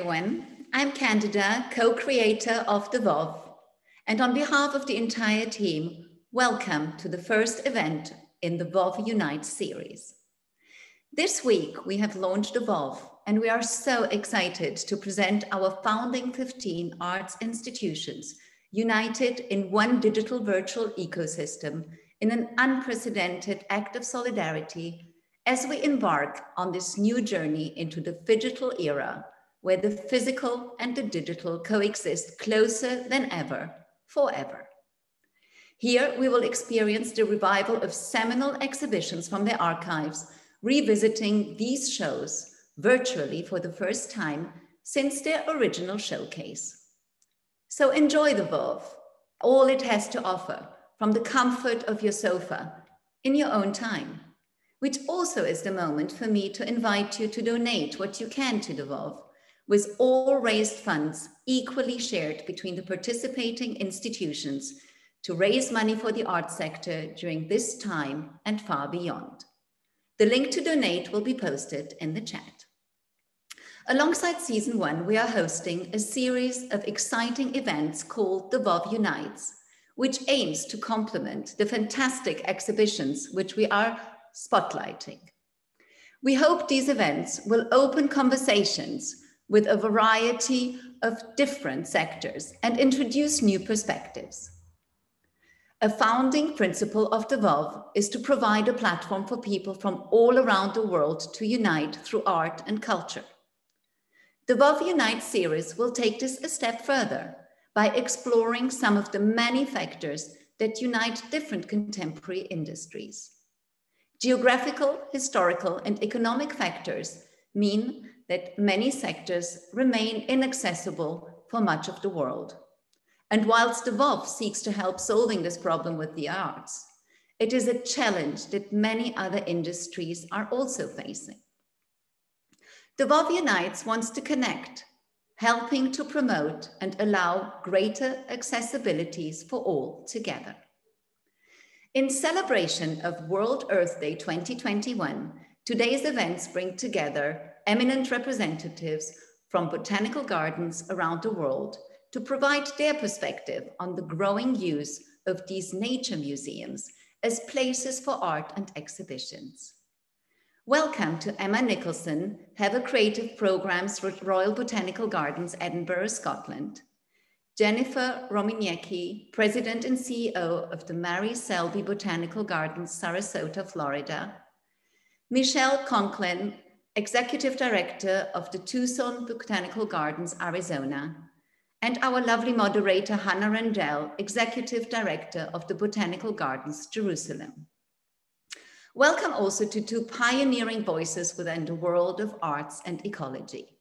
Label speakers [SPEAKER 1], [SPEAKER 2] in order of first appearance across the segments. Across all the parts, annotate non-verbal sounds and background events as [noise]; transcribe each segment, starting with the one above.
[SPEAKER 1] Everyone. I'm Candida, co creator of the VOV. And on behalf of the entire team, welcome to the first event in the VOV Unite series. This week, we have launched the VOV, and we are so excited to present our founding 15 arts institutions united in one digital virtual ecosystem in an unprecedented act of solidarity as we embark on this new journey into the digital era where the physical and the digital coexist closer than ever, forever. Here we will experience the revival of seminal exhibitions from the archives, revisiting these shows virtually for the first time since their original showcase. So enjoy the VOV, all it has to offer from the comfort of your sofa in your own time, which also is the moment for me to invite you to donate what you can to the VOV with all raised funds equally shared between the participating institutions to raise money for the art sector during this time and far beyond. The link to donate will be posted in the chat. Alongside season one, we are hosting a series of exciting events called the VOV Unites, which aims to complement the fantastic exhibitions which we are spotlighting. We hope these events will open conversations with a variety of different sectors and introduce new perspectives. A founding principle of the is to provide a platform for people from all around the world to unite through art and culture. The VOV Unite series will take this a step further by exploring some of the many factors that unite different contemporary industries. Geographical, historical, and economic factors mean that many sectors remain inaccessible for much of the world. And whilst the VOV seeks to help solving this problem with the arts, it is a challenge that many other industries are also facing. The VOV Unites wants to connect, helping to promote and allow greater accessibilities for all together. In celebration of World Earth Day 2021, today's events bring together eminent representatives from botanical gardens around the world to provide their perspective on the growing use of these nature museums as places for art and exhibitions. Welcome to Emma Nicolson, Head of Creative Programs Royal Botanical Gardens, Edinburgh, Scotland. Jennifer Rominiecki, President and CEO of the Marie Selby Botanical Gardens, Sarasota, Florida. Michelle Conklin, Executive Director of the Tucson Botanical Gardens, Arizona, and our lovely moderator, Hannah Rendell, Executive Director of the Botanical Gardens, Jerusalem. Welcome also to two pioneering voices within the world of arts and ecology.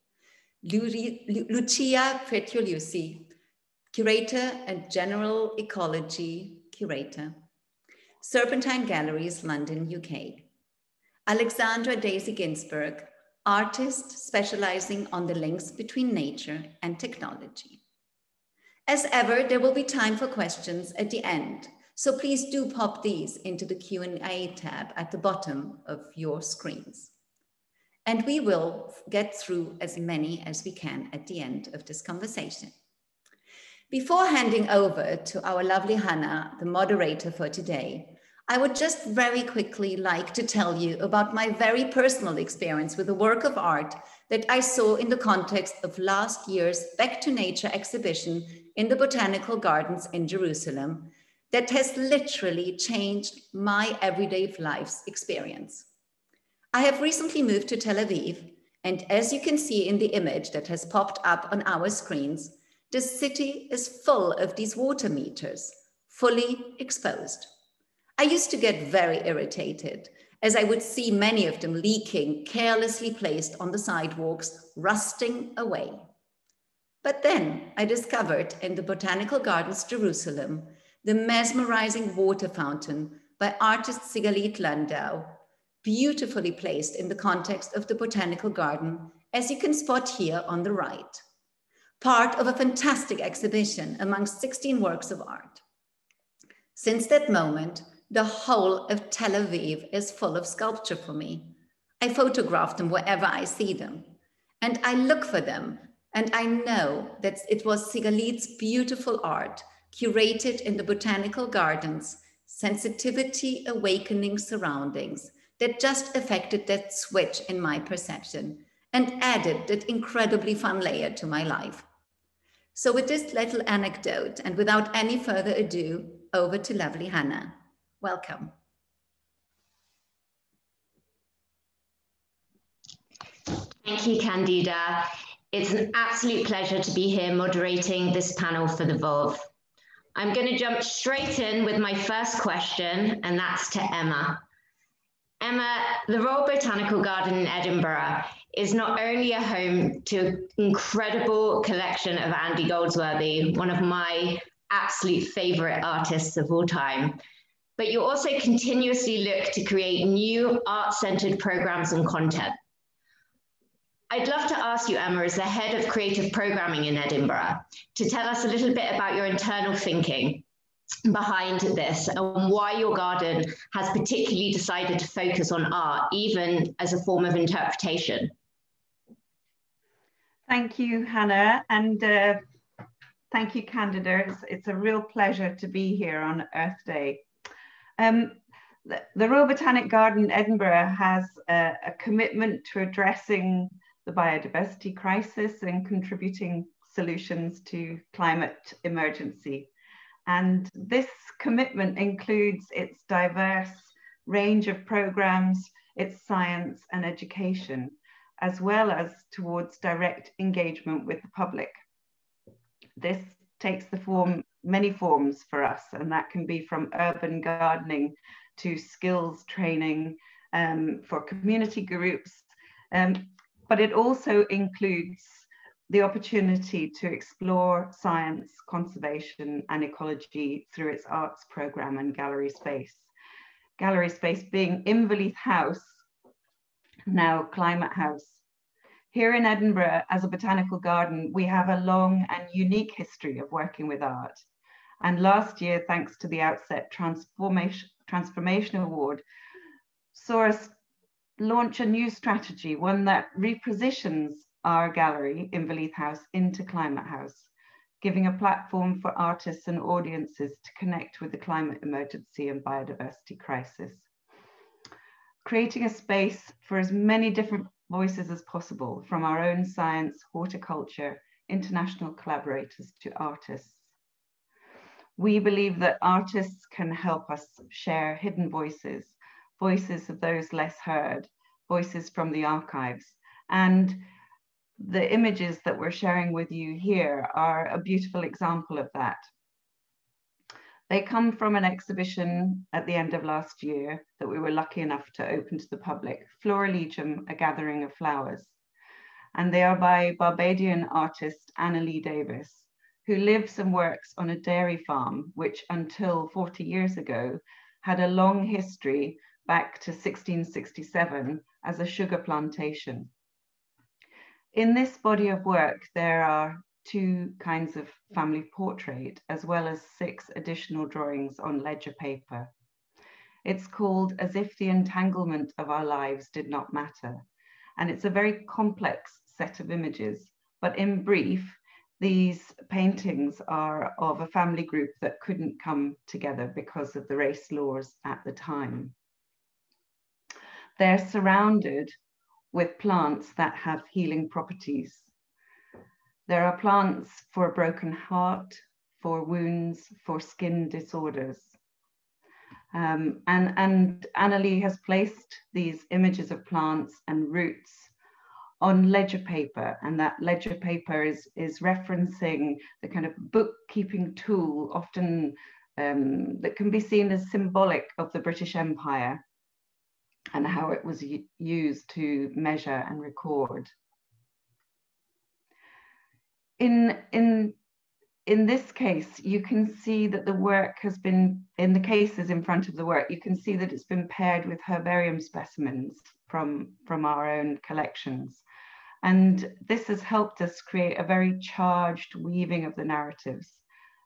[SPEAKER 1] Lucia Pietroiusti, Curator and General Ecology Curator, Serpentine Galleries, London, UK. Alexandra Daisy Ginsberg, artist specializing on the links between nature and technology. As ever, there will be time for questions at the end, so please do pop these into the Q&A tab at the bottom of your screens. And we will get through as many as we can at the end of this conversation. Before handing over to our lovely Hannah, the moderator for today, I would just very quickly like to tell you about my very personal experience with a work of art that I saw in the context of last year's Back to Nature exhibition in the Botanical Gardens in Jerusalem that has literally changed my everyday life's experience. I have recently moved to Tel Aviv, and as you can see in the image that has popped up on our screens, the city is full of these water meters, fully exposed. I used to get very irritated as I would see many of them leaking, carelessly placed on the sidewalks, rusting away. But then I discovered in the Botanical Gardens Jerusalem the mesmerizing water fountain by artist Sigalit Landau, beautifully placed in the context of the Botanical Garden, as you can spot here on the right. Part of a fantastic exhibition amongst 16 works of art. Since that moment, the whole of Tel Aviv is full of sculpture for me. I photograph them wherever I see them. And I look for them, and I know that it was Sigalit's beautiful art, curated in the botanical gardens, sensitivity awakening surroundings, that just affected that switch in my perception and added that incredibly fun layer to my life. So, with this little anecdote, and without any further ado, over to lovely Hannah. Welcome.
[SPEAKER 2] Thank you, Candida. It's an absolute pleasure to be here moderating this panel for the VOV. I'm going to jump straight in with my first question, and that's to Emma. Emma, the Royal Botanical Garden in Edinburgh is not only a home to an incredible collection of Andy Goldsworthy, one of my absolute favorite artists of all time, but you also continuously look to create new art centered programs and content. I'd love to ask you, Emma, as the head of creative programming in Edinburgh, to tell us a little bit about your internal thinking behind this and why your garden has particularly decided to focus on art, even as a form of interpretation.
[SPEAKER 3] Thank you, Hannah, and uh, thank you, Candida. It's, it's, a real pleasure to be here on Earth Day. Um, the, Royal Botanic Garden Edinburgh has a, a commitment to addressing the biodiversity crisis and contributing solutions to climate emergency. And this commitment includes its diverse range of programs, its science and education, as well as towards direct engagement with the public. This takes the form, many forms for us, and that can be from urban gardening to skills training um, for community groups, um, but it also includes the opportunity to explore science, conservation, and ecology through its arts program and gallery space. Gallery space being Inverleith House, now Climate House. Here in Edinburgh, as a botanical garden, we have a long and unique history of working with art. And last year, thanks to the Outset Transformation, Transformation Award, saw us launch a new strategy, one that repositions our gallery, in Inverleith House, into Climate House, giving a platform for artists and audiences to connect with the climate emergency and biodiversity crisis. Creating a space for as many different voices as possible, from our own science, horticulture, international collaborators to artists. We believe that artists can help us share hidden voices voices of those less heard, voices from the archives. And the images that we're sharing with you here are a beautiful example of that. They come from an exhibition at the end of last year that we were lucky enough to open to the public, Florilegium, A Gathering of Flowers. And they are by Barbadian artist Annalee Davis, who lives and works on a dairy farm, which until 40 years ago had a long history back to 1667 as a sugar plantation. In this body of work, there are two kinds of family portrait, as well as six additional drawings on ledger paper. It's called As If the Entanglement of Our Lives Did Not Matter. And it's a very complex set of images. But in brief, these paintings are of a family group that couldn't come together because of the race laws at the time. They're surrounded with plants that have healing properties. There are plants for a broken heart, for wounds, for skin disorders. Um, and, and Annalee has placed these images of plants and roots on ledger paper, and that ledger paper is, is referencing the kind of bookkeeping tool, often um, that can be seen as symbolic of the British Empire and how it was used to measure and record. In, in, in this case, you can see that the work has been, in the cases in front of the work, you can see that it's been paired with herbarium specimens from, from our own collections. And this has helped us create a very charged weaving of the narratives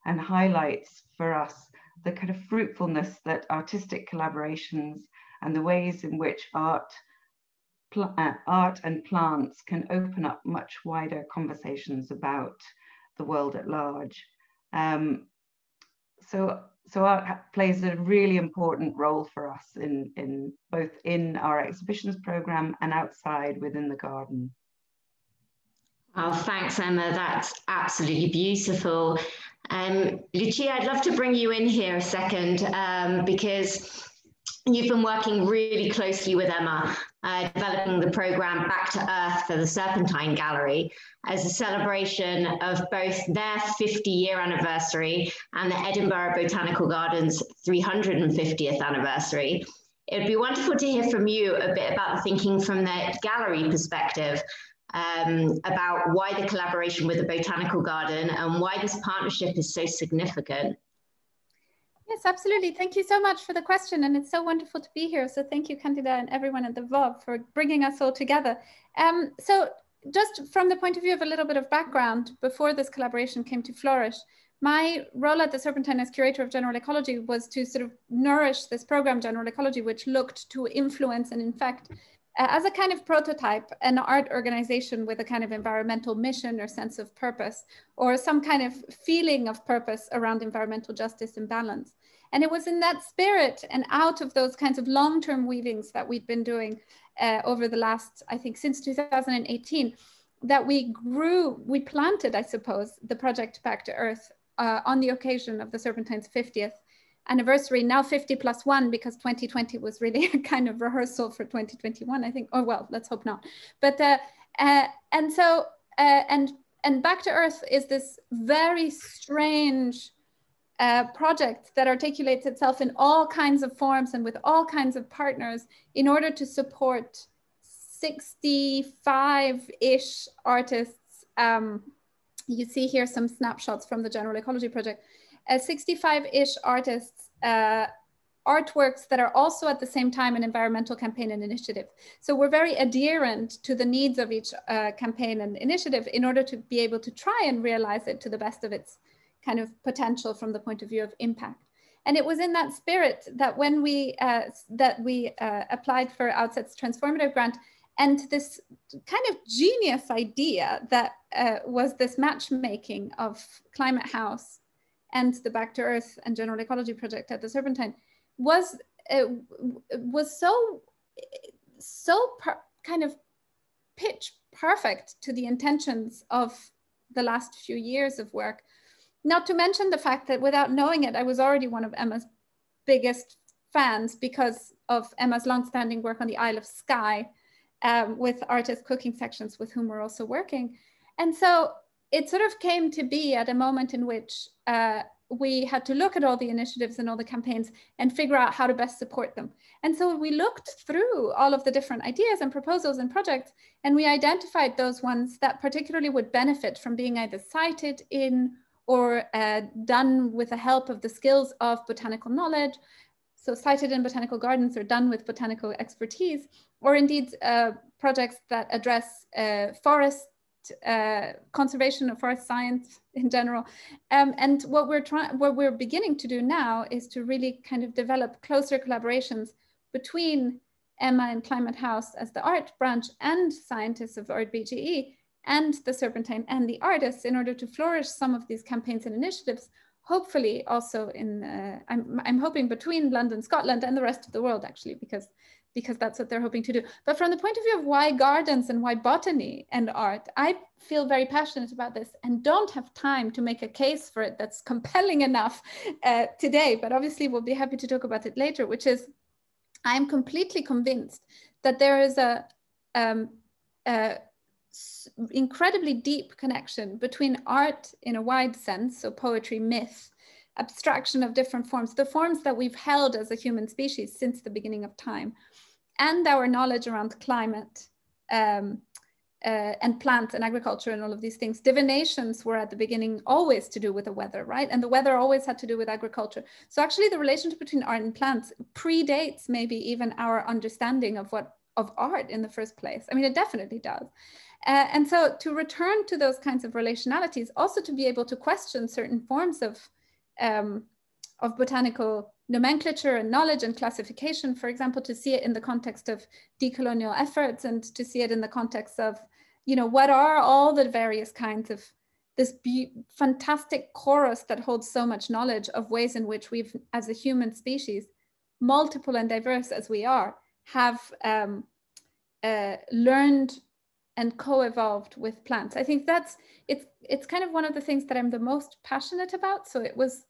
[SPEAKER 3] and highlights for us the kind of fruitfulness that artistic collaborations and the ways in which art uh, art and plants can open up much wider conversations about the world at large. Um, so, so art plays a really important role for us in, in both in our exhibitions program and outside within the garden.
[SPEAKER 2] Oh, thanks, Emma. That's absolutely beautiful. Um, Lucia, I'd love to bring you in here a second um, because you've been working really closely with Emma, uh, developing the program Back to Earth for the Serpentine Gallery as a celebration of both their 50 year anniversary and the Edinburgh Botanical Gardens 350th anniversary. It'd be wonderful to hear from you a bit about the thinking from the gallery perspective um, about why the collaboration with the Botanical Garden and why this partnership is so significant.
[SPEAKER 4] Yes, absolutely. Thank you so much for the question. And it's so wonderful to be here. So thank you, Candida, and everyone at the VOV for bringing us all together. Um, so just from the point of view of a little bit of background, before this collaboration came to flourish, my role at the Serpentine as curator of general ecology was to sort of nourish this program, General Ecology, which looked to influence and in fact as a kind of prototype, an art organization with a kind of environmental mission or sense of purpose, or some kind of feeling of purpose around environmental justice and balance. And it was in that spirit and out of those kinds of long term weavings that we've been doing uh, over the last, I think, since 2018, that we grew, we planted, I suppose, the project Back to Earth uh, on the occasion of the Serpentine's 50th anniversary now 50 plus one because 2020 was really [laughs] a kind of rehearsal for 2021 i think. Oh well let's hope not. But uh, uh, and so uh, and and back to earth is this very strange uh, project that articulates itself in all kinds of forms and with all kinds of partners in order to support 65-ish artists. Um, you see here some snapshots from the general ecology project 65-ish artists uh, artworks that are also at the same time an environmental campaign and initiative. So we're very adherent to the needs of each uh, campaign and initiative in order to be able to try and realize it to the best of its kind of potential from the point of view of impact. And it was in that spirit that when we uh, that we uh, applied for Outset's transformative grant, and this kind of genius idea that uh, was this matchmaking of Climate House and the Back to Earth and General Ecology Project at the Serpentine was uh, was so so kind of pitch perfect to the intentions of the last few years of work. Not to mention the fact that without knowing it, I was already one of Emma's biggest fans because of Emma's longstanding work on the Isle of Skye um, with artist cooking sections with whom we're also working. And so it sort of came to be at a moment in which uh, we had to look at all the initiatives and all the campaigns and figure out how to best support them. And so we looked through all of the different ideas and proposals and projects, and we identified those ones that particularly would benefit from being either sited in or uh, done with the help of the skills of botanical knowledge. So sited in botanical gardens or done with botanical expertise, or indeed uh, projects that address uh, forest uh, conservation of forest science [laughs] in general. Um, and what we're trying, what we're beginning to do now is to really kind of develop closer collaborations between Emma and Climate House as the art branch and scientists of RBGE and the Serpentine and the artists in order to flourish some of these campaigns and initiatives. Hopefully also in, uh, I'm, I'm hoping between London, Scotland and the rest of the world actually, because because that's what they're hoping to do. But from the point of view of why gardens and why botany and art, I feel very passionate about this and don't have time to make a case for it that's compelling enough uh, today. But obviously, we'll be happy to talk about it later, which is I'm completely convinced that there is a, um, a incredibly deep connection between art in a wide sense, so poetry, myth, abstraction of different forms, the forms that we've held as a human species since the beginning of time, and our knowledge around climate um, uh, and plants and agriculture and all of these things. Divinations were at the beginning always to do with the weather, right? And the weather always had to do with agriculture. So actually the relationship between art and plants predates maybe even our understanding of what of art in the first place. I mean, it definitely does. Uh, and so to return to those kinds of relationalities, also to be able to question certain forms of um, of botanical nomenclature and knowledge and classification, for example, to see it in the context of decolonial efforts and to see it in the context of, you know, what are all the various kinds of this fantastic chorus that holds so much knowledge of ways in which we've, as a human species, multiple and diverse as we are, have um, uh, learned and co-evolved with plants. I think that's it's it's kind of one of the things that I'm the most passionate about. So it was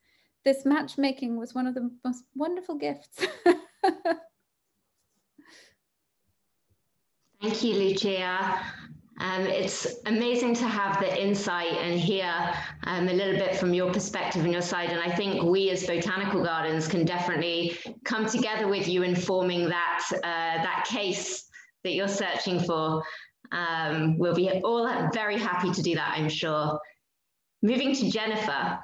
[SPEAKER 4] this matchmaking was one of the most wonderful gifts. [laughs]
[SPEAKER 2] Thank you, Lucia. Um, it's amazing to have the insight and hear um, a little bit from your perspective and your side. And I think we as Botanical Gardens can definitely come together with you in forming that, uh, that case that you're searching for. Um, we'll be all very happy to do that, I'm sure. Moving to Jennifer.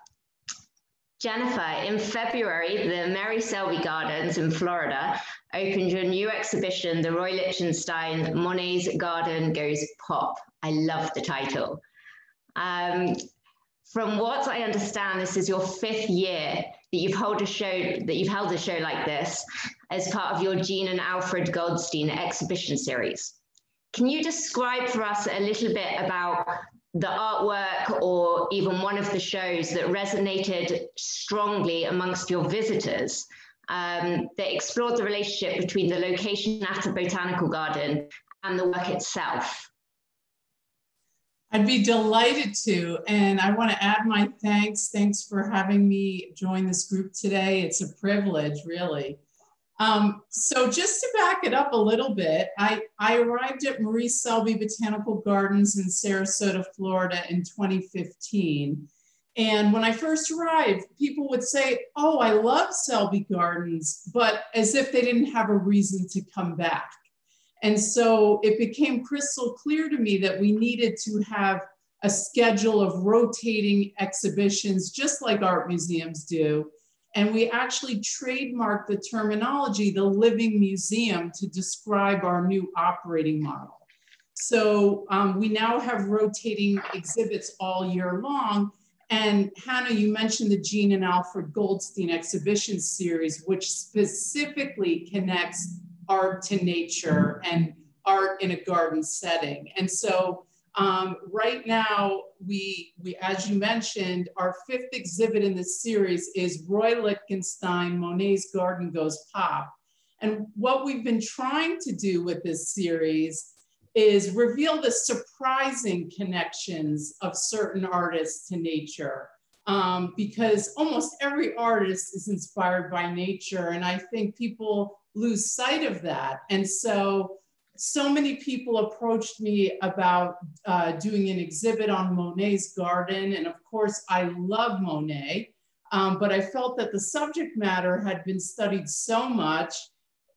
[SPEAKER 2] Jennifer, in February, the Marie Selby Gardens in Florida opened your new exhibition, The Roy Lichtenstein Monet's Garden Goes Pop. I love the title. Um, from what I understand, this is your fifth year that you've held a show that you've held a show like this as part of your Jean and Alfred Goldstein exhibition series. Can you describe for us a little bit about the artwork or even one of the shows that resonated strongly amongst your visitors um, that explored the relationship between the location at botanical garden and the work itself?
[SPEAKER 5] I'd be delighted to. And I want to add my thanks. Thanks for having me join this group today. It's a privilege, really. Um, so just to back it up a little bit, I, I arrived at Marie Selby Botanical Gardens in Sarasota, Florida in 2015. And when I first arrived, people would say, oh, I love Selby Gardens, but as if they didn't have a reason to come back. And so it became crystal clear to me that we needed to have a schedule of rotating exhibitions, just like art museums do, and we actually trademarked the terminology, the living museum, to describe our new operating model. So um, we now have rotating exhibits all year long. And Hannah, you mentioned the Jean and Alfred Goldstein exhibition series, which specifically connects art to nature and art in a garden setting. And so um, right now, we, we, as you mentioned, our fifth exhibit in this series is Roy Lichtenstein, Monet's Garden Goes Pop. And what we've been trying to do with this series is reveal the surprising connections of certain artists to nature. Um, because almost every artist is inspired by nature. And I think people lose sight of that. And so so many people approached me about uh, doing an exhibit on Monet's garden. And of course, I love Monet, um, but I felt that the subject matter had been studied so much.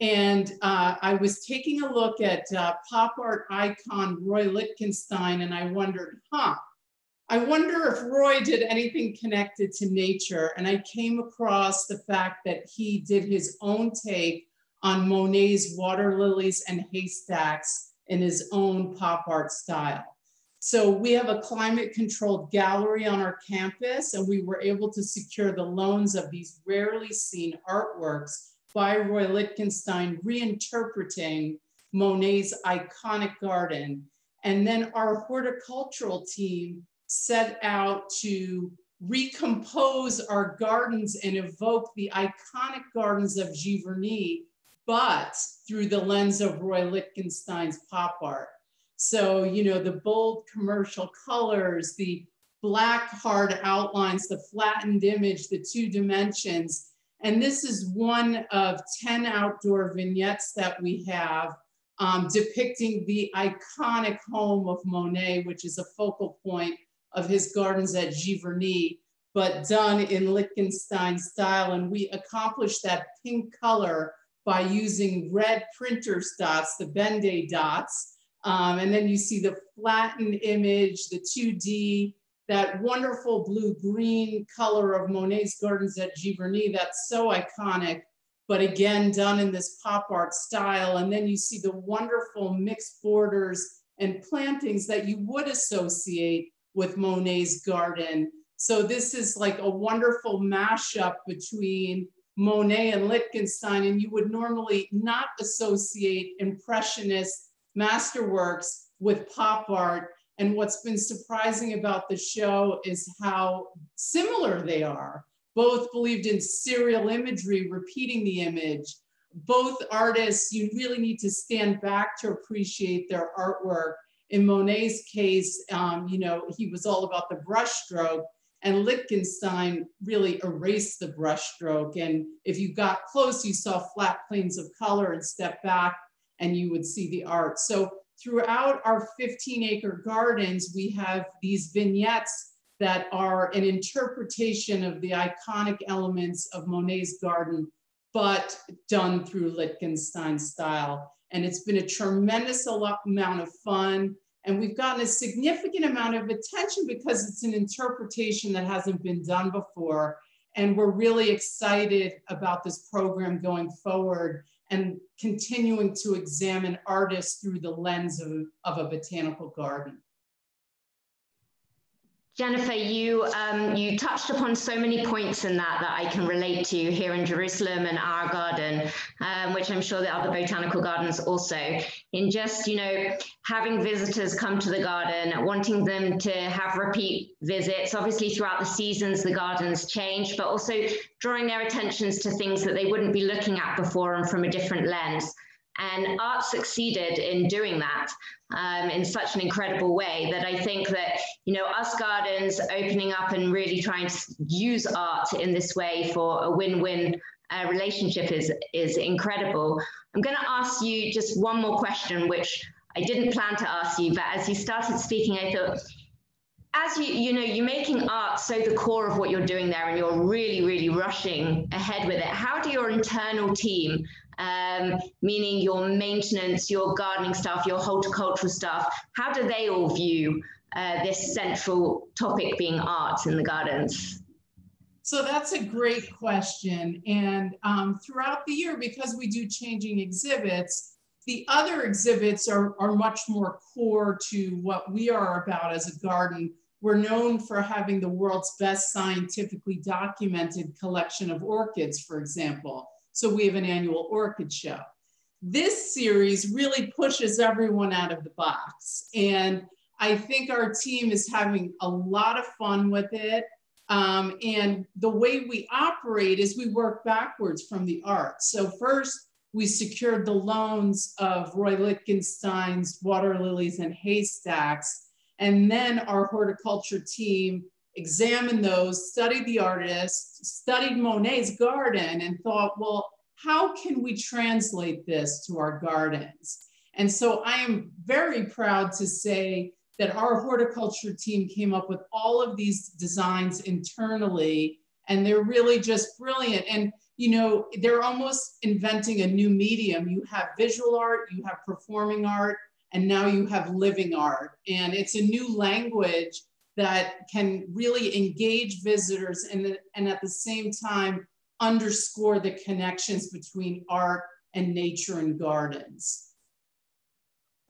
[SPEAKER 5] And uh, I was taking a look at uh, pop art icon Roy Lichtenstein, and I wondered, huh, I wonder if Roy did anything connected to nature. And I came across the fact that he did his own take on Monet's water lilies and haystacks in his own pop art style. So we have a climate controlled gallery on our campus and we were able to secure the loans of these rarely seen artworks by Roy Lichtenstein reinterpreting Monet's iconic garden. And then our horticultural team set out to recompose our gardens and evoke the iconic gardens of Giverny but through the lens of Roy Lichtenstein's pop art. So, you know, the bold commercial colors, the black hard outlines, the flattened image, the two dimensions. And this is one of 10 outdoor vignettes that we have um, depicting the iconic home of Monet, which is a focal point of his gardens at Giverny, but done in Lichtenstein style. And we accomplished that pink color by using red printer's dots, the Ben-Day dots. Um, and then you see the flattened image, the 2D, that wonderful blue-green color of Monet's Gardens at Giverny, that's so iconic, but again, done in this pop art style. And then you see the wonderful mixed borders and plantings that you would associate with Monet's garden. So this is like a wonderful mashup between Monet and Lichtenstein, and you would normally not associate Impressionist masterworks with pop art. And what's been surprising about the show is how similar they are. Both believed in serial imagery, repeating the image. Both artists, you really need to stand back to appreciate their artwork. In Monet's case, um, you know, he was all about the brushstroke and Lichtenstein really erased the brushstroke. And if you got close, you saw flat planes of color and step back and you would see the art. So throughout our 15 acre gardens, we have these vignettes that are an interpretation of the iconic elements of Monet's garden, but done through Lichtenstein style. And it's been a tremendous amount of fun. And we've gotten a significant amount of attention because it's an interpretation that hasn't been done before. And we're really excited about this program going forward and continuing to examine artists through the lens of, of a botanical garden.
[SPEAKER 2] Jennifer, you um, you touched upon so many points in that that I can relate to here in Jerusalem and our garden, um, which I'm sure the other botanical gardens also. In just you know having visitors come to the garden, wanting them to have repeat visits. Obviously, throughout the seasons, the gardens change, but also drawing their attentions to things that they wouldn't be looking at before and from a different lens. And art succeeded in doing that um, in such an incredible way that I think that, you know, us gardens opening up and really trying to use art in this way for a win-win uh, relationship is, is incredible. I'm going to ask you just one more question, which I didn't plan to ask you, but as you started speaking, I thought, as you you know you're making art so the core of what you're doing there and you're really really rushing ahead with it how do your internal team um, meaning your maintenance, your gardening staff, your horticultural staff, how do they all view uh, this central topic being art in the gardens?
[SPEAKER 5] So that's a great question. And um, throughout the year, because we do changing exhibits, the other exhibits are, are much more core to what we are about as a garden. We're known for having the world's best scientifically documented collection of orchids, for example. So we have an annual orchid show. This series really pushes everyone out of the box. And I think our team is having a lot of fun with it. Um, and the way we operate is we work backwards from the art. So first, we secured the loans of Roy Lichtenstein's Water Lilies and Haystacks. And then our horticulture team examined those, studied the artist, studied Monet's garden, and thought, well, how can we translate this to our gardens? And so I am very proud to say that our horticulture team came up with all of these designs internally, and they're really just brilliant. And you know, they're almost inventing a new medium. You have visual art, you have performing art, and now you have living art. And it's a new language that can really engage visitors and, and at the same time underscore the connections between art and nature and gardens.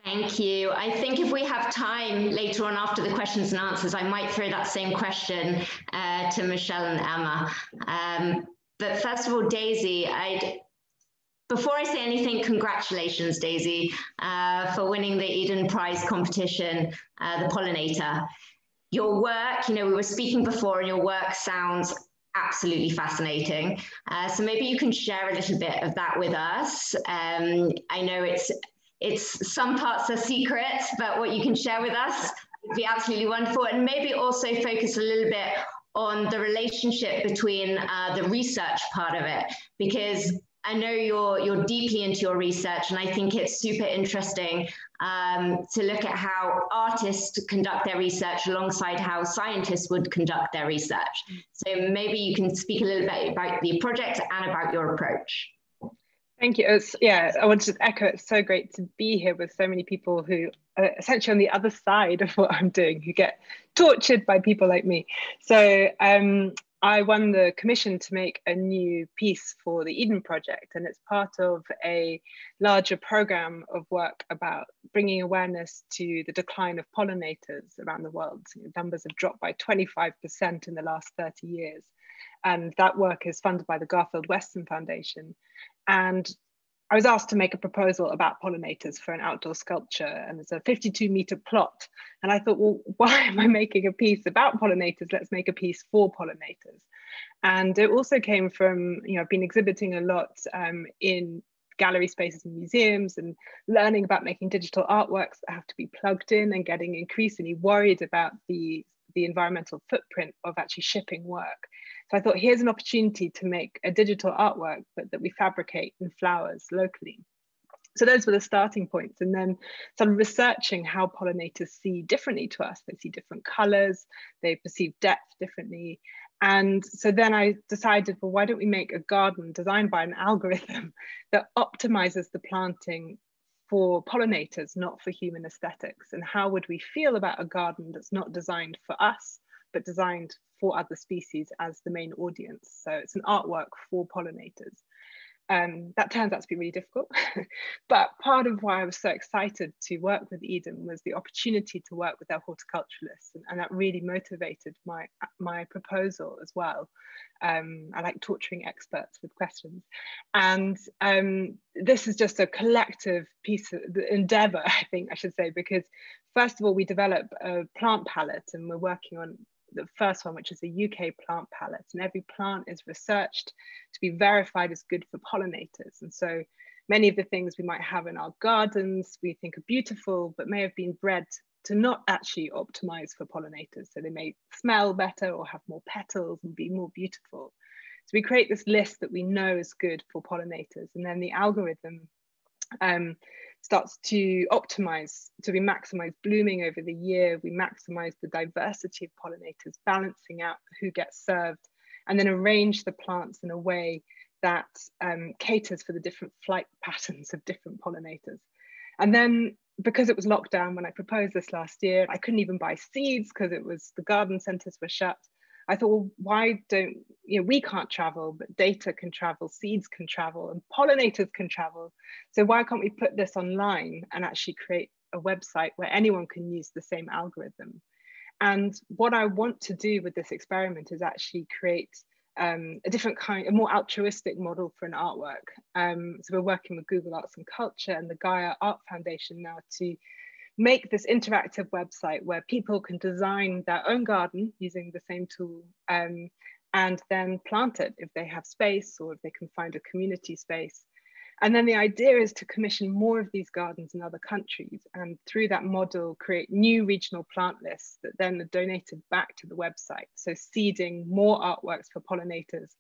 [SPEAKER 2] Thank you. I think if we have time later on after the questions and answers, I might throw that same question uh, to Michelle and Emma. Um, but first of all, Daisy, I'd before I say anything, congratulations, Daisy, uh, for winning the Eden Prize competition, uh, the pollinator your work, you know, we were speaking before, and your work sounds absolutely fascinating. Uh, so maybe you can share a little bit of that with us. Um, I know it's it's some parts are secret, but what you can share with us would be absolutely wonderful. And maybe also focus a little bit on the relationship between uh, the research part of it, because I know you're you're deeply into your research, and I think it's super interesting um, to look at how artists conduct their research alongside how scientists would conduct their research. So maybe you can speak a little bit about the project and about your approach.
[SPEAKER 6] Thank you. Yeah, I want to echo. It's so great to be here with so many people who are essentially on the other side of what I'm doing, who get tortured by people like me. So um, I won the commission to make a new piece for the Eden Project, and it's part of a larger program of work about bringing awareness to the decline of pollinators around the world. Numbers have dropped by 25% in the last 30 years, and that work is funded by the Garfield Weston Foundation. And I was asked to make a proposal about pollinators for an outdoor sculpture, and it's a 52 meter plot. And I thought, well, [laughs] why am I making a piece about pollinators? Let's make a piece for pollinators. And it also came from, you know, I've been exhibiting a lot um, in gallery spaces and museums and learning about making digital artworks that have to be plugged in and getting increasingly worried about the, the environmental footprint of actually shipping work. So I thought, here's an opportunity to make a digital artwork, but that we fabricate in flowers locally. So those were the starting points. And then started researching how pollinators see differently to us. They see different colors, they perceive depth differently. And so then I decided, well, why don't we make a garden designed by an [laughs] algorithm that optimizes the planting for pollinators, not for human aesthetics? And how would we feel about a garden that's not designed for us, but designed for other species as the main audience. So it's an artwork for pollinators. Um, that turns out to be really difficult. [laughs] but part of why I was so excited to work with Eden was the opportunity to work with their horticulturalists, and, and that really motivated my my proposal as well. Um, I like torturing experts with questions, and um, this is just a collective piece of endeavor, [laughs] I think I should say, because first of all we develop a plant palette, and we're working on the first one, which is a UK plant palette. And every plant is researched to be verified as good for pollinators. And so many of the things we might have in our gardens we think are beautiful, but may have been bred to not actually optimize for pollinators. So they may smell better or have more petals and be more beautiful. So we create this list that we know is good for pollinators. And then the algorithm um, starts to optimize. So we maximize blooming over the year, we maximize the diversity of pollinators, balancing out who gets served, and then arrange the plants in a way that um, caters for the different flight [laughs] patterns of different pollinators. And then because it was lockdown when I proposed this last year, I couldn't even buy seeds because it was the garden centers were shut. I thought, well, why don't, you know, we can't travel, but data can travel, seeds can travel, and pollinators can travel. So why can't we put this online and actually create a website where anyone can use the same algorithm? And what I want to do with this experiment is actually create um, a different kind, a more altruistic model for an artwork. Um, so we're working with Google Arts and Culture and the Gaia Art Foundation now to make this interactive website where people can design their own garden using the same tool um, and then plant it if they have space or if they can find a community space. And then the idea is to commission more of these gardens in other countries and through that model create new regional plant lists that then are donated back to the website. So seeding more artworks for pollinators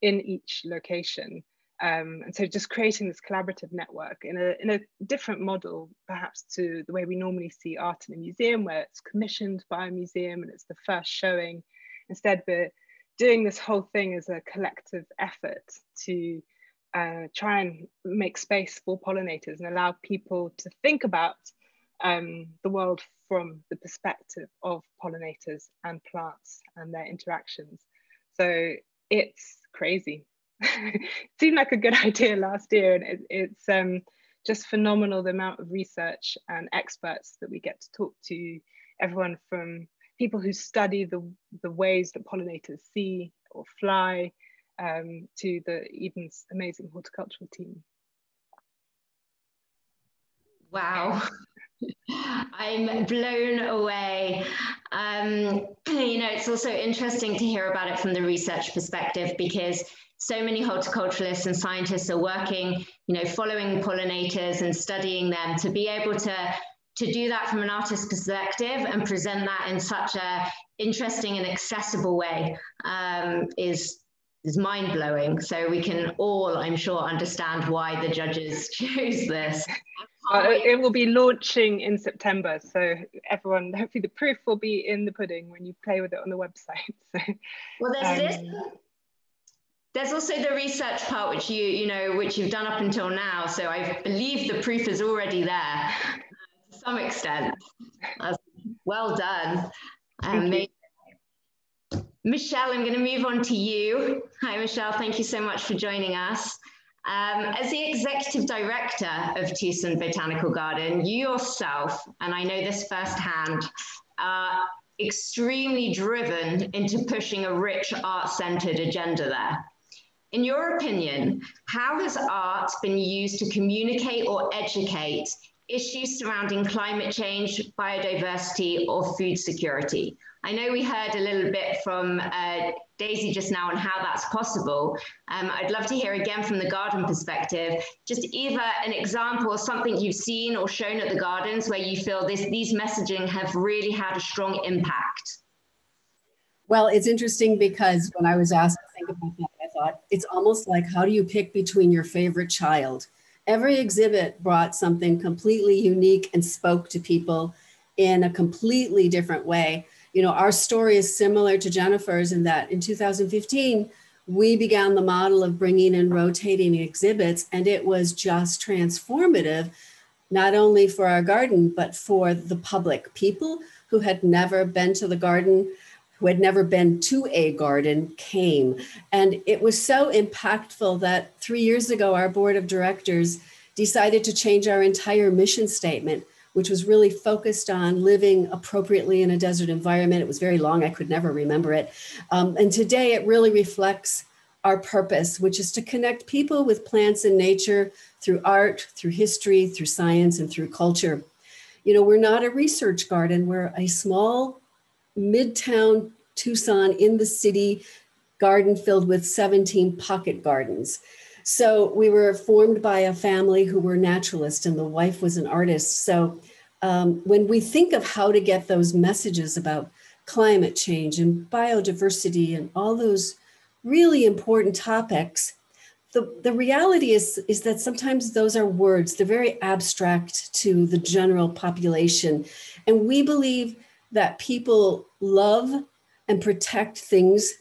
[SPEAKER 6] in each location um, and so just creating this collaborative network in a, in a different model, perhaps to the way we normally see art in a museum, where it's commissioned by a museum and it's the first showing. Instead, we're doing this whole thing as a collective effort to uh, try and make space for pollinators and allow people to think about um, the world from the perspective of pollinators and plants and their interactions. So it's crazy [laughs] seemed like a good [laughs] idea last year and it, it's um, just phenomenal the amount of research and experts that we get to talk to everyone from people who study the, the ways that pollinators see or fly um, to the even amazing horticultural team.
[SPEAKER 2] Wow. [laughs] I'm blown away. Um, [clears throat] you know, it's also interesting to hear about it from the research perspective because so many horticulturalists and scientists are working, you know, following pollinators and studying them to be able to to do that from an artist's perspective and present that in such a interesting and accessible way um, is is mind blowing. So we can all, I'm sure, understand why the judges [laughs] chose this.
[SPEAKER 6] Uh, it will be launching in September, so everyone, hopefully, the proof will be in the pudding when you play with it on the website. [laughs] So,
[SPEAKER 2] well, there's um, this there's also the research part, which you you know which you've done up until now. So I believe the proof is already there uh, to some extent. well done. Um, Michelle, I'm going to move on to you. Hi, Michelle. Thank you so much for joining us. Um, as the executive director of Tucson Botanical Garden, you yourself, and I know this firsthand, are extremely driven into pushing a rich art centered agenda there. In your opinion, how has art been used to communicate or educate issues surrounding climate change, biodiversity, or food security? I know we heard a little bit from uh, Daisy just now on how that's possible. Um, I'd love to hear again from the garden perspective, just either an example or something you've seen or shown at the gardens where you feel this, these messaging have really had a strong impact.
[SPEAKER 7] Well, it's interesting because when I was asked to think about that, thought it's almost like how do you pick between your favorite child? Every exhibit brought something completely unique and spoke to people in a completely different way. You know, our story is similar to Jennifer's in that in 2015, we began the model of bringing and rotating exhibits, and it was just transformative, not only for our garden, but for the public. People who had never been to the garden who had never been to a garden came. And it was so impactful that three years ago, our board of directors decided to change our entire mission statement, which was really focused on living appropriately in a desert environment. It was very long, I could never remember it. Um, and today it really reflects our purpose, which is to connect people with plants and nature through art, through history, through science, and through culture. You know, we're not a research garden, we're a small midtown Tucson in the city garden filled with 17 pocket gardens. So we were formed by a family who were naturalists, and the wife was an artist. So um, when we think of how to get those messages about climate change and biodiversity and all those really important topics, the, the reality is, is that sometimes those are words, they're very abstract to the general population. And we believe that people love and protect things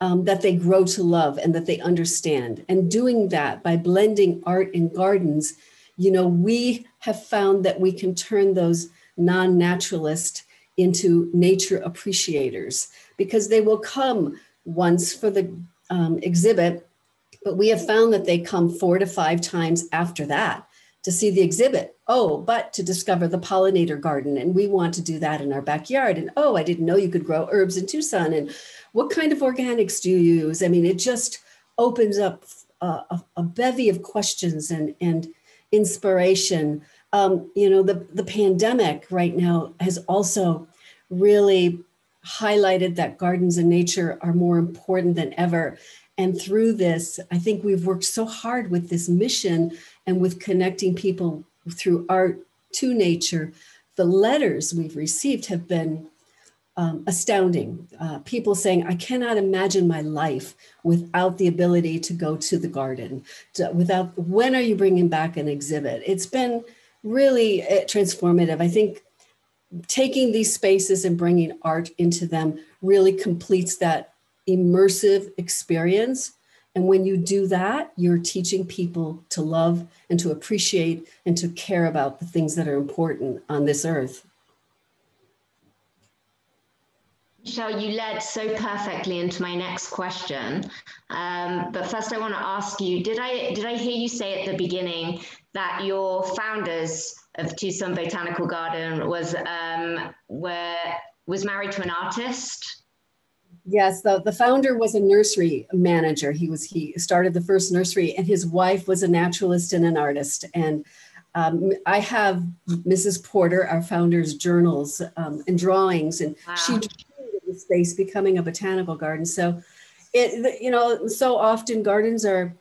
[SPEAKER 7] um, that they grow to love and that they understand. And doing that by blending art and gardens, you know, we have found that we can turn those non naturalists into nature appreciators because they will come once for the um, exhibit, but we have found that they come four to five times after that to see the exhibit. Oh, but to discover the pollinator garden. And we want to do that in our backyard. And oh, I didn't know you could grow herbs in Tucson. And what kind of organics do you use? I mean, it just opens up a, a bevy of questions and, and inspiration. Um, you know, the, the pandemic right now has also really highlighted that gardens and nature are more important than ever. And through this, I think we've worked so hard with this mission and with connecting people through art to nature, the letters we've received have been um, astounding. Uh, people saying, I cannot imagine my life without the ability to go to the garden, to, without, when are you bringing back an exhibit? It's been really uh, transformative. I think taking these spaces and bringing art into them really completes that immersive experience and when you do that, you're teaching people to love and to appreciate and to care about the things that are important on this earth.
[SPEAKER 2] Michelle, you led so perfectly into my next question. Um, but first, I want to ask you: Did I did I hear you say at the beginning that your founders of Tucson Botanical Garden was um, were was married to an artist?
[SPEAKER 7] Yes, the, the founder was a nursery manager. He was he started the first nursery, and his wife was a naturalist and an artist. And um, I have Mrs. Porter, our founder's journals um, and drawings, and wow. she dreamed the space becoming a botanical garden. So, it you know, so often gardens are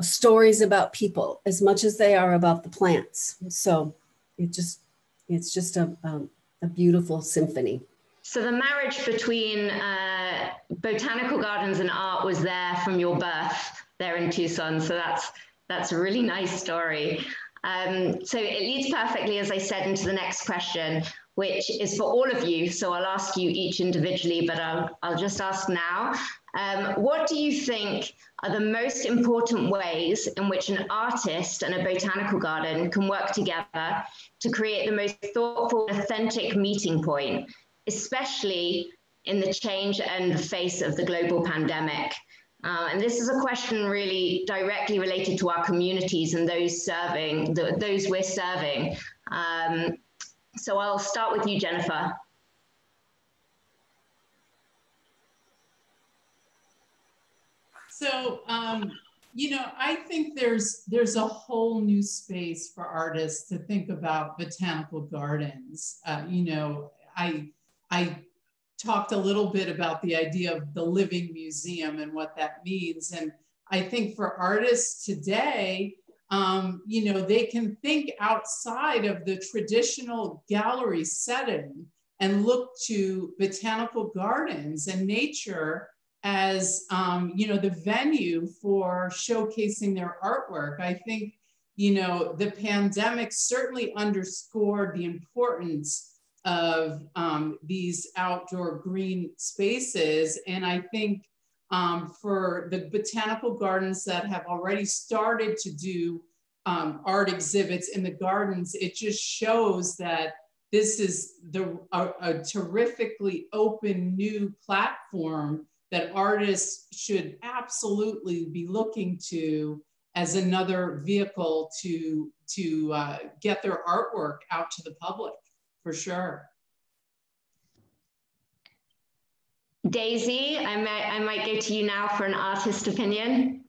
[SPEAKER 7] stories about people as much as they are about the plants. So, it just it's just a um, a beautiful symphony.
[SPEAKER 2] So the marriage between uh, botanical gardens and art was there from your birth there in Tucson. So that's that's a really nice story. Um, so it leads perfectly, as I said, into the next question, which is for all of you. So I'll ask you each individually, but I'll, I'll just ask now. Um, what do you think are the most important ways in which an artist and a botanical garden can work together to create the most thoughtful, authentic meeting point especially in the change and the face of the global pandemic? Uh, and this is a question really directly related to our communities and those serving, the, those we're serving. Um, so I'll start with you, Jennifer.
[SPEAKER 5] So, um, you know, I think there's there's a whole new space for artists to think about botanical gardens. Uh, you know, I I talked a little bit about the idea of the living museum and what that means. And I think for artists today, um, you know, they can think outside of the traditional gallery setting and look to botanical gardens and nature as, um, you know, the venue for showcasing their artwork. I think, you know, the pandemic certainly underscored the importance of um, these outdoor green spaces. And I think um, for the botanical gardens that have already started to do um, art exhibits in the gardens, it just shows that this is the, a, a terrifically open new platform that artists should absolutely be looking to as another vehicle to, to uh, get their artwork out to the public for sure.
[SPEAKER 2] Daisy, I might, I might go to you now for an artist opinion.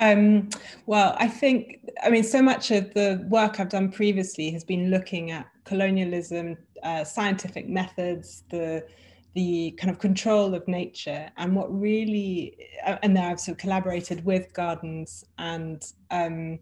[SPEAKER 8] Um, well, I think, I mean, so much of the work I've done previously has been looking at colonialism, uh, scientific methods, the the kind of control of nature, and what really, uh, and there I've sort of collaborated with gardens and um,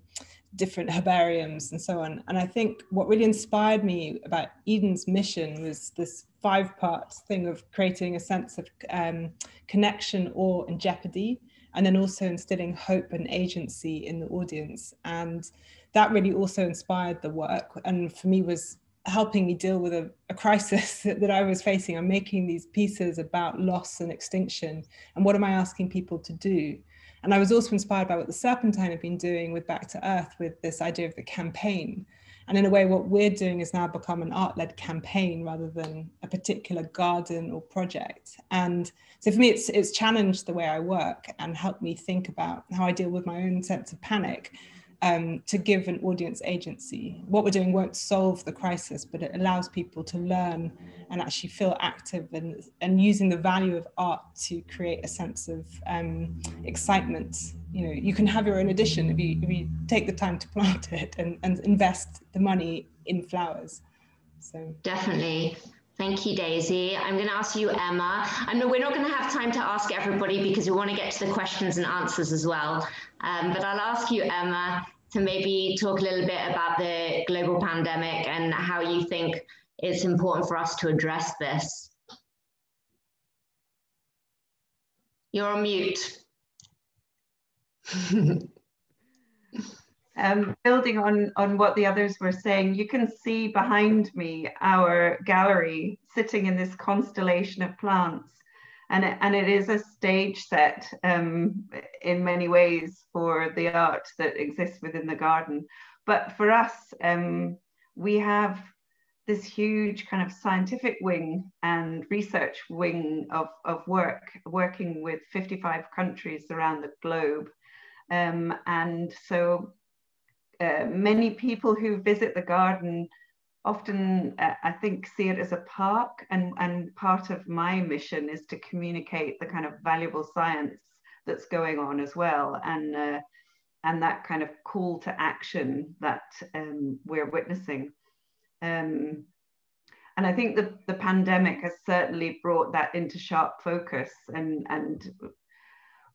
[SPEAKER 8] different herbariums and so on. And I think what really inspired me about Eden's mission was this five part thing of creating a sense of um, connection, awe, and jeopardy, and then also instilling hope and agency in the audience. And that really also inspired the work. And for me, was helping me deal with a, a crisis that, [laughs] that I was facing. I'm making these pieces about loss and extinction. And what am I asking people to do? And I was also inspired by what the Serpentine have been doing with Back to Earth with this idea of the campaign. And in a way, what we're doing is now become an art led campaign rather than a particular garden or project. And so for me, it's, it's challenged the way I work and helped me think about how I deal with my own sense of panic um, to give an audience agency. What we're doing won't solve the crisis, but it allows people to learn and actually feel active and, and using the value of art to create a sense of um, excitement. You know, you can have your own edition if you, if you take the time to plant [laughs] it and, and invest the money in flowers. So
[SPEAKER 2] definitely. Thank you, Daisy. I'm going to ask you, Emma. Know we're not going to have time to ask everybody because we want to get to the questions and answers as well. Um, but I'll ask you, Emma, to maybe talk a little bit about the global pandemic and how you think it's important for us to address this. You're on mute. [laughs]
[SPEAKER 3] um, building on, on what the others were saying, you can see behind me our gallery sitting in this constellation of plants. And it, and it is a stage set um, in many ways for the art that exists within the garden. But for us, um, we have this huge kind of scientific wing and research wing of, of work, working with 55 countries around the globe. Um, and so uh, many people who visit the garden often uh, I think see it as a park and, and part of my mission is to communicate the kind of valuable science that's going on as well and uh, and that kind of call to action that um, we're witnessing. Um, and I think the, the pandemic has certainly brought that into sharp focus and, and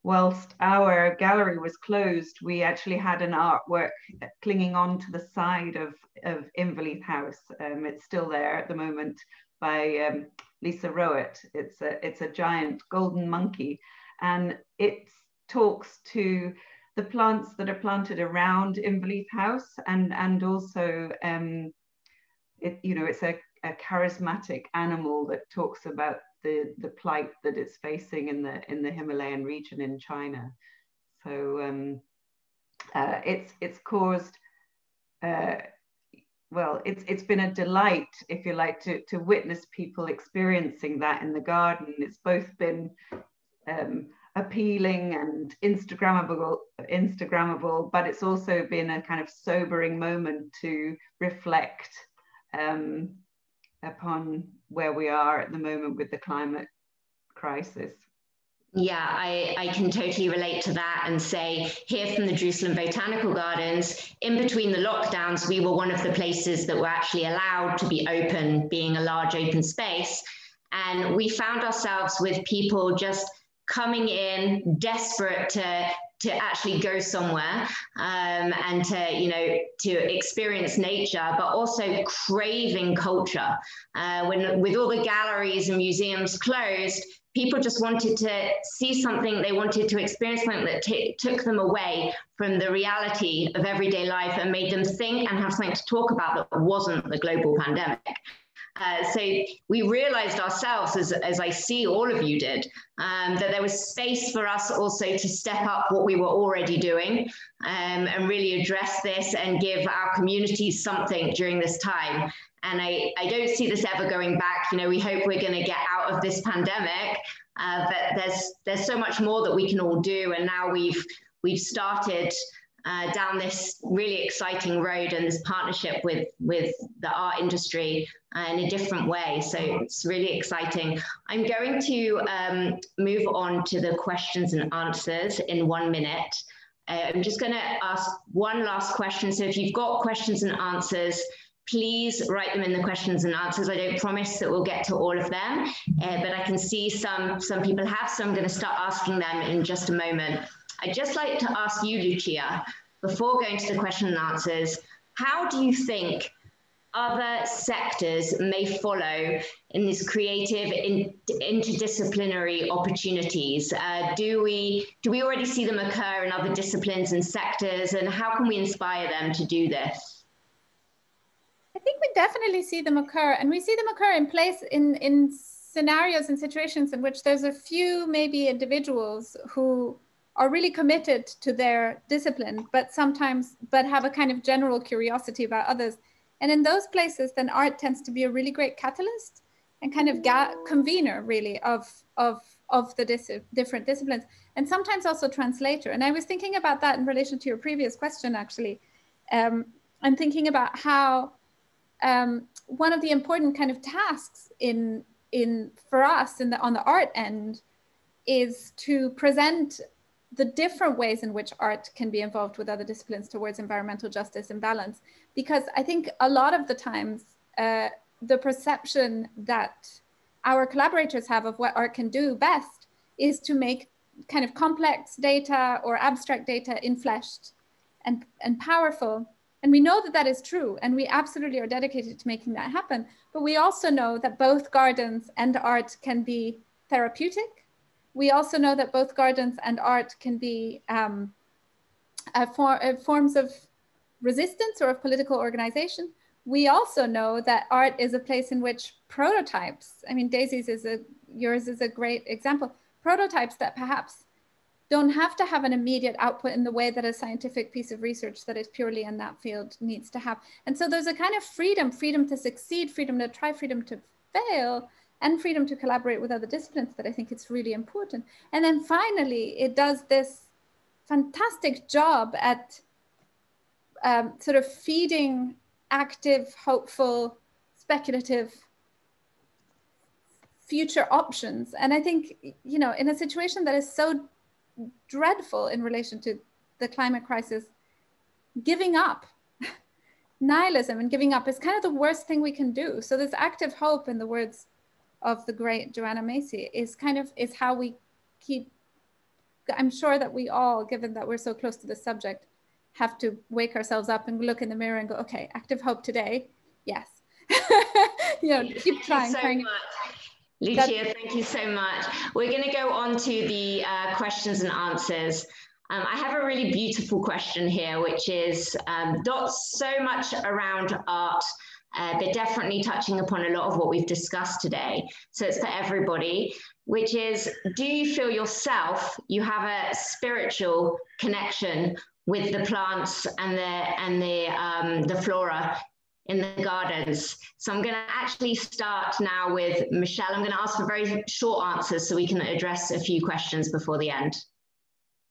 [SPEAKER 3] whilst our gallery was closed, we actually had an artwork clinging on to the side of, of Inverleith House. Um, it's still there at the moment by um, Lisa Roet. It's a, it's a giant golden monkey and it talks to the plants that are planted around Inverleith House and, and also, um, it, you know, it's a, a charismatic animal that talks about the the plight that it's facing in the in the Himalayan region in China. So um, uh, it's it's caused uh, well, it's it's been a delight, if you like, to to witness people experiencing that in the garden. It's both been um, appealing and Instagrammable, Instagrammable, but it's also been a kind of sobering moment to reflect um, upon where we are at the moment with the climate crisis.
[SPEAKER 2] Yeah, I, I can totally relate to that and say here from the Jerusalem Botanical Gardens, in between the lockdowns, we were one of the places that were actually allowed to be open, being a large open space. And we found ourselves with people just coming in desperate to to actually go somewhere um, and to you know to experience nature but also craving culture. Uh, when with all the galleries and museums closed people just wanted to see something they wanted to experience something that t- took them away from the reality of everyday life and made them think and have something to talk about that wasn't the global pandemic uh, so we realized ourselves, as, as I see all of you did, um, that there was space for us also to step up what we were already doing um, and really address this and give our communities something during this time. And I, I don't see this ever going back. You know, we hope we're going to get out of this pandemic, uh, but there's there's so much more that we can all do. And now we've we've started uh, down this really exciting road and this partnership with with the art industry uh, in a different way. So it's really exciting. I'm going to um, move on to the questions and answers in one minute. Uh, I'm just going to ask one last question. So if you've got questions and answers, please write them in the questions and answers. I don't promise that we'll get to all of them, uh, but I can see some, some people have, so I'm going to start asking them in just a moment. I'd just like to ask you, Lucia, before going to the question and answers, how do you think other sectors may follow in these creative in, interdisciplinary opportunities? Uh, do we do we already see them occur in other disciplines and sectors, and how can we inspire them to do this?
[SPEAKER 4] I think we definitely see them occur, and we see them occur in place in in scenarios and situations in which there's a few maybe individuals who are really committed to their discipline, but sometimes, but have a kind of general curiosity about others. And in those places, then art tends to be a really great catalyst and kind of ga- convener, really, of of of the dis- different disciplines, and sometimes also translator. And I was thinking about that in relation to your previous question, actually. Um, I'm thinking about how um, one of the important kind of tasks in in for us in the on the art end is to present the different ways in which art can be involved with other disciplines towards environmental justice and balance. Because I think a lot of the times, uh, the perception that our collaborators have of what art can do best is to make kind of complex data or abstract data infleshed and, and powerful. And we know that that is true, and we absolutely are dedicated to making that happen. But we also know that both gardens and art can be therapeutic we also know that both gardens and art can be um, for, uh, forms of resistance or of political organization. We also know that art is a place in which prototypes, I mean, Daisy's is a, yours is a great example, prototypes that perhaps don't have to have an immediate output in the way that a scientific piece of research that is purely in that field needs to have. And so there's a kind of freedom, freedom to succeed, freedom to try, freedom to fail, and freedom to collaborate with other disciplines that I think it's really important. And then finally, it does this fantastic job at um, sort of feeding active, hopeful, speculative future options. And I think, you know, in a situation that is so dreadful in relation to the climate crisis, giving up [laughs] nihilism and giving up is kind of the worst thing we can do. So this active hope, in the words of the great Joanna Macy is kind of is how we keep I'm sure that we all, given that we're so close to the subject, have to wake ourselves up and look in the mirror and go, okay, active hope today. Yes. [laughs] you know, keep trying.
[SPEAKER 2] so
[SPEAKER 4] trying.
[SPEAKER 2] much. Lucia, thank you so much. We're going to go on to the uh, questions and answers. Um, I have a really beautiful question here, which is um, dots so much around art uh, but definitely touching upon a lot of what we've discussed today. So it's for everybody, which is do you feel yourself you have a spiritual connection with the plants and the and the um, the flora in the gardens. So I'm going to actually start now with Michelle. I'm going to ask for very short answers so we can address a few questions before the end.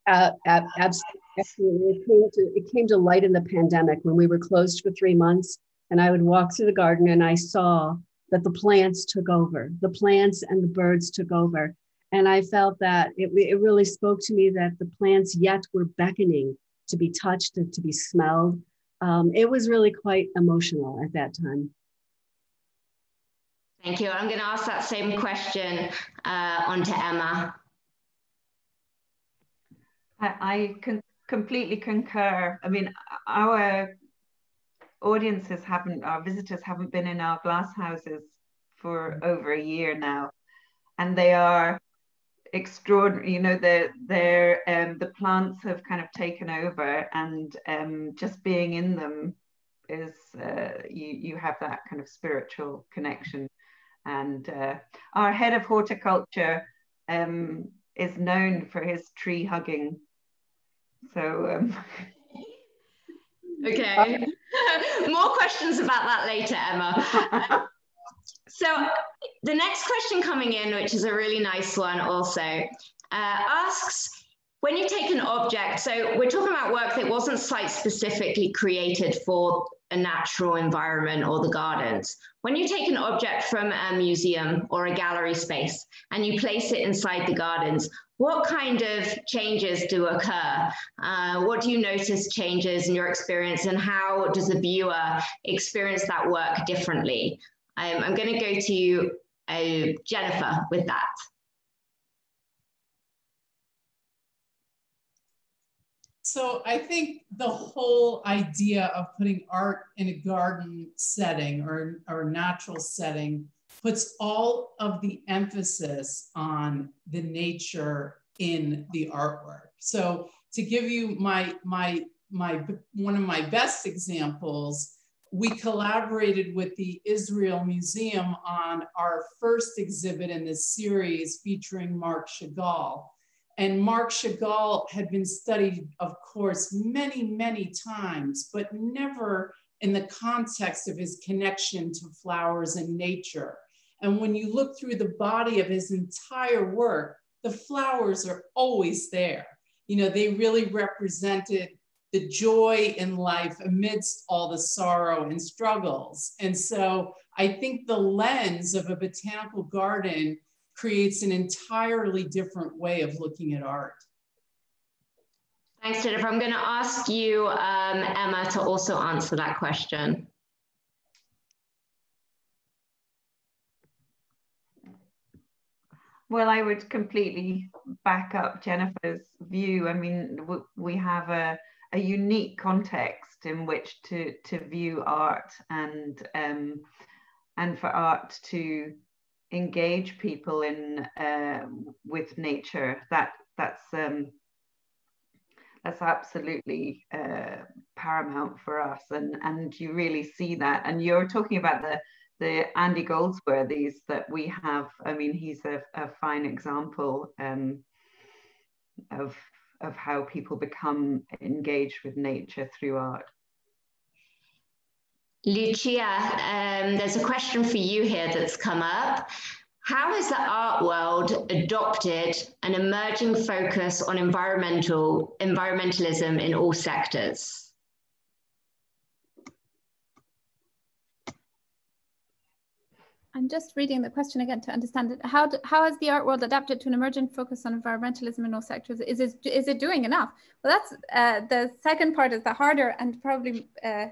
[SPEAKER 7] Uh, absolutely. It came, to, it came to light in the pandemic when we were closed for three months. And I would walk through the garden and I saw that the plants took over, the plants and the birds took over. And I felt that it, it really spoke to me that the plants yet were beckoning to be touched and to be smelled. Um, it was really quite emotional at that time.
[SPEAKER 2] Thank you. I'm going to ask that same question uh, on to Emma.
[SPEAKER 3] I, I can completely concur. I mean, our audiences haven't, our visitors haven't been in our glass houses for over a year now, and they are extraordinary you know the their um the plants have kind of taken over and um just being in them is uh, you you have that kind of spiritual connection. And uh, our head of horticulture um is known for his tree hugging. So um [laughs]
[SPEAKER 2] okay. [laughs] More questions about that later emma. [laughs] So the next question coming in, which is a really nice one also, uh, asks, when you take an object, so we're talking about work that wasn't site specifically created for a natural environment or the gardens. When you take an object from a museum or a gallery space and you place it inside the gardens, what kind of changes do occur? Uh, what do you notice changes in your experience and how does the viewer experience that work differently? Um, I'm going to go to uh, Jennifer with that.
[SPEAKER 5] So I think the whole idea of putting art in a garden setting or, or natural setting puts all of the emphasis on the nature in the artwork. So to give you my my my one of my best examples we collaborated with the Israel Museum on our first exhibit in this series featuring Marc Chagall. And Marc Chagall had been studied, of course, many, many times, but never in the context of his connection to flowers and nature. And when you look through the body of his entire work, the flowers are always there. You know, they really represented the joy in life amidst all the sorrow and struggles. And so I think the lens of a botanical garden creates an entirely different way of looking at art.
[SPEAKER 2] Thanks, Jennifer. I'm going to ask you, um, Emma, to also answer that question.
[SPEAKER 3] Well, I would completely back up Jennifer's view. I mean, we have a a unique context in which to to view art and um, and for art to engage people in uh, with nature. That that's um, that's absolutely uh, paramount for us and and you really see that. And you're talking about the the Andy Goldsworthys that we have. I mean he's a, a fine example um, of of how people become engaged with nature through art.
[SPEAKER 2] Lucia, um, there's a question for you here that's come up. How has the art world adopted an emerging focus on environmental environmentalism in all sectors?
[SPEAKER 4] I'm just reading the question again to understand it. How, do, how has the art world adapted to an emergent focus on environmentalism in all sectors? Is it, is it doing enough? Well, that's uh, the second part is the harder and probably uh,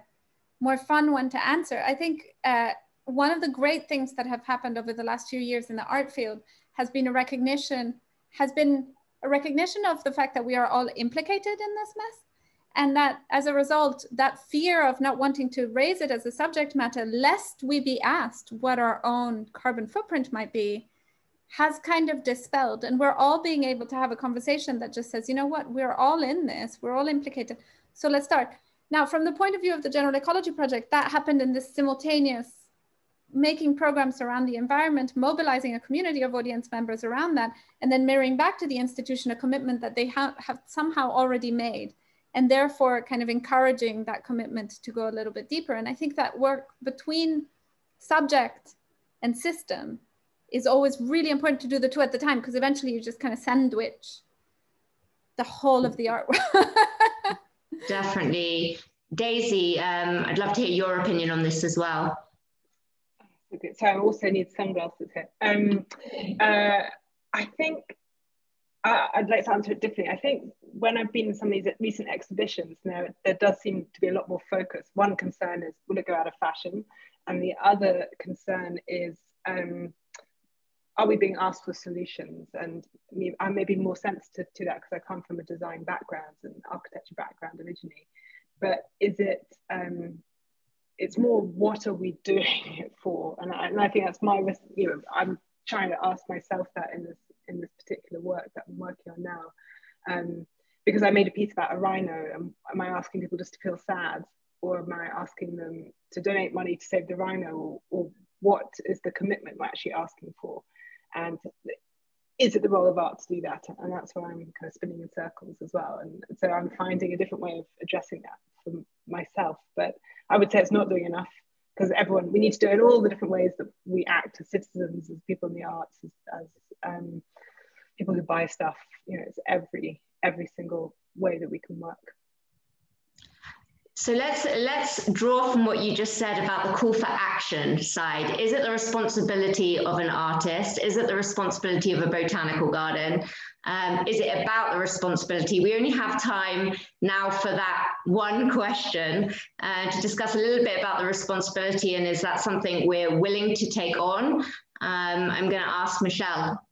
[SPEAKER 4] more fun one to answer. I think uh, one of the great things that have happened over the last few years in the art field has been a recognition, has been a recognition of the fact that we are all implicated in this mess and that as a result that fear of not wanting to raise it as a subject matter lest we be asked what our own carbon footprint might be has kind of dispelled. And we're all being able to have a conversation that just says you know what? We're all in this. We're all implicated. So let's start now from the point of view of the general ecology project that happened in this simultaneous making programs around the environment mobilizing a community of audience members around that and then mirroring back to the institution a commitment that they ha have somehow already made and therefore kind of encouraging that commitment to go a little bit deeper. And I think that work between subject and system is always really important to do the two at the time because eventually you just kind of sandwich the whole of the artwork. [laughs]
[SPEAKER 2] Definitely. Daisy, um, I'd love to hear your opinion on this as well.
[SPEAKER 6] So I also need sunglasses here. Um, uh, I think uh, I'd like to answer it differently. I think when I've been in some of these recent exhibitions, now there does seem to be a lot more focus. One concern is will it go out of fashion, and the other concern is um, are we being asked for solutions? And I may be more sensitive to that because I come from a design background and architecture background originally. But is it, um, it's more what are we doing [laughs] it for? And I, and I think that's my, you know, I'm trying to ask myself that in this, in this particular work that I'm working on now. Um, because I made a piece about a rhino, am, am I asking people just to feel sad? Or am I asking them to donate money to save the rhino? Or, or what is the commitment we're actually asking for? And is it the role of art to do that? And that's why i'm kind of spinning in circles as well. And so i'm finding a different way of addressing that for myself. But i would say it's not doing enough because everyone we need to do it all the different ways that we act as citizens as people in the arts as, as um, people who buy stuff. You know it's every every single way that we can work
[SPEAKER 2] so let's let's draw from what you just said about the call for action side. Is it the responsibility of an artist? Is it the responsibility of a botanical garden? Um, is it about the responsibility? We only have time now for that one question uh, to discuss a little bit about the responsibility and is that something we're willing to take on? Um, I'm going to ask Michelle.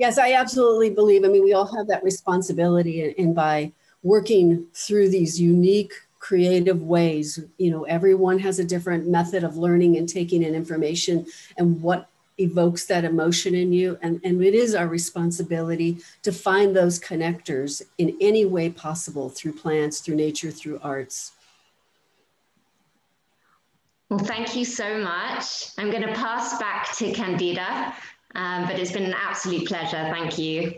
[SPEAKER 7] Yes, I absolutely believe. I mean, we all have that responsibility, and by working through these unique, creative ways, you know, everyone has a different method of learning and taking in information and what evokes that emotion in you. And, and it is our responsibility to find those connectors in any way possible through plants, through nature, through arts.
[SPEAKER 2] Well, thank you so much. I'm going to pass back to Candida um, but it's been an absolute pleasure. Thank you.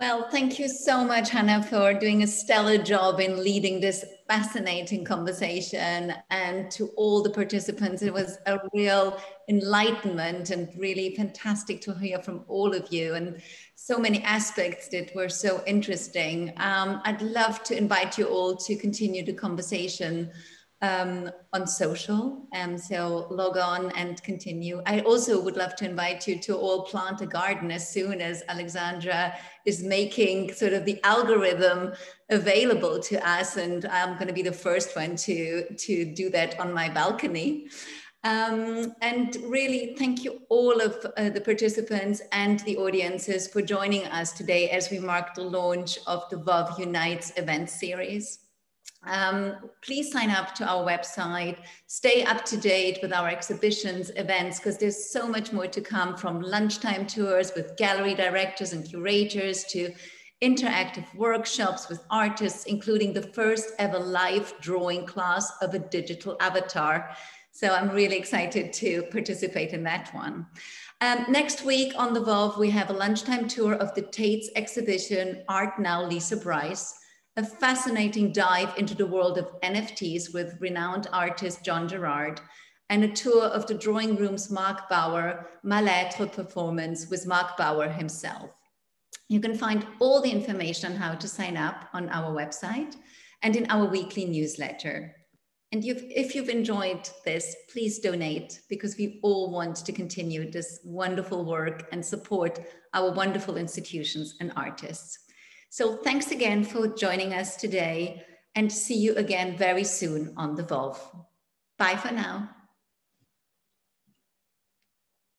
[SPEAKER 1] Well, thank you so much, Hannah, for doing a stellar job in leading this fascinating conversation. And to all the participants, it was a real enlightenment and really fantastic to hear from all of you and so many aspects that were so interesting. Um, I'd love to invite you all to continue the conversation um, on social. Um, so log on and continue. I also would love to invite you to all plant a garden as soon as Alexandra is making sort of the algorithm available to us. And I'm going to be the first one to, to do that on my balcony. Um, and really thank you all of uh, the participants and the audiences for joining us today as we mark the launch of the VOV Unites event series. Um, please sign up to our website, stay up to date with our exhibitions, events, because there's so much more to come from lunchtime tours with gallery directors and curators to interactive workshops with artists, including the first ever live drawing class of a digital avatar. So I'm really excited to participate in that one. Um, next week on the VOV, we have a lunchtime tour of the Tate's exhibition, Art Now Lisa Brice a fascinating dive into the world of NFTs with renowned artist John Gerrard, and a tour of the drawing room's Marc Bauer Malettre performance with Marc Bauer himself. You can find all the information on how to sign up on our website and in our weekly newsletter. And you've, if you've enjoyed this, please donate because we all want to continue this wonderful work and support our wonderful institutions and artists. So thanks again for joining us today and see you again very soon on the VOV. Bye for now.